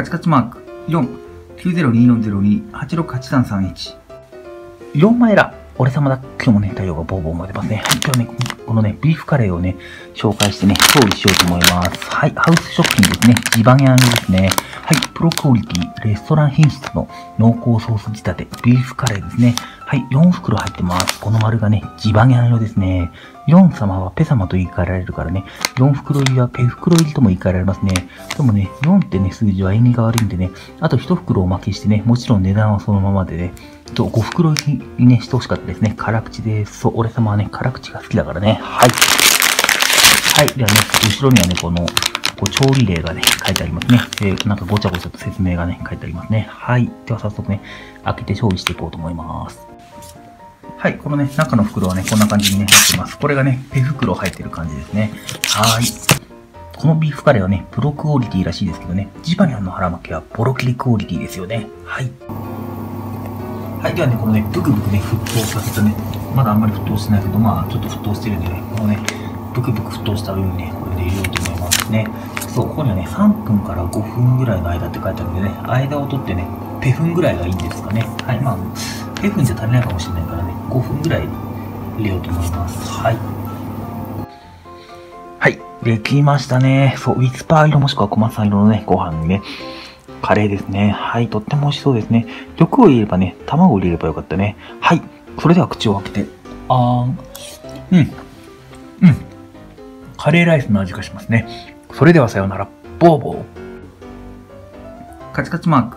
カチカチマーク4、902402-868331。4枚ら、俺様だ。今日もね、太陽がボーボー燃えてますね。はい、今日ね、このね、ビーフカレーをね、紹介してね、調理しようと思います。はい、ハウス食品ですね。地盤屋ですね。はい、プロクオリティ、レストラン品質の濃厚ソース仕立て、ビーフカレーですね。はい、4袋入ってます。この丸がね、ジバニャン用ですね。4様はペ様と言い換えられるからね、4袋入りはペ袋入りとも言い換えられますね。でもね、4ってね、数字は意味が悪いんでね、あと1袋おまけしてね、もちろん値段はそのままでね、と5袋入りね、してほしかったですね。辛口です。そう、俺様はね、辛口が好きだからね。はい。はい。ではね、後ろにはね、この、こう調理例がね、書いてありますね。えー、なんかごちゃごちゃと説明がね、書いてありますね。はい。では早速ね、開けて調理していこうと思います。はい。このね、中の袋はね、こんな感じにね、入ってます。これがね、ペ袋入ってる感じですね。はい。このビーフカレーはね、プロクオリティらしいですけどね、ジバニャンの腹巻きはボロキリクオリティですよね。はい。はい。ではね、このね、ブクブクね、沸騰させたね、まだあんまり沸騰してないけど、まあ、ちょっと沸騰してるんでね、このね、ブクブク沸騰したお湯にね、これで入れようと思いますね。そう、ここにはね、3分から5分ぐらいの間って書いてあるんでね、間を取ってね、ペフンぐらいがいいんですかね。はい。まあ、ペフンじゃ足りないかもしれないからね、5分ぐらい入れようと思います。はい。はい。できましたね。そう、ウィスパー色もしくは小松さん色のね、ご飯にね、カレーですね。はい。とっても美味しそうですね。欲を入れればね、卵を入れればよかったね。はい。それでは口を開けて。あーん。うん。うん。カレーライスの味がしますね。それではさようなら。ボーボー。カチカチマーク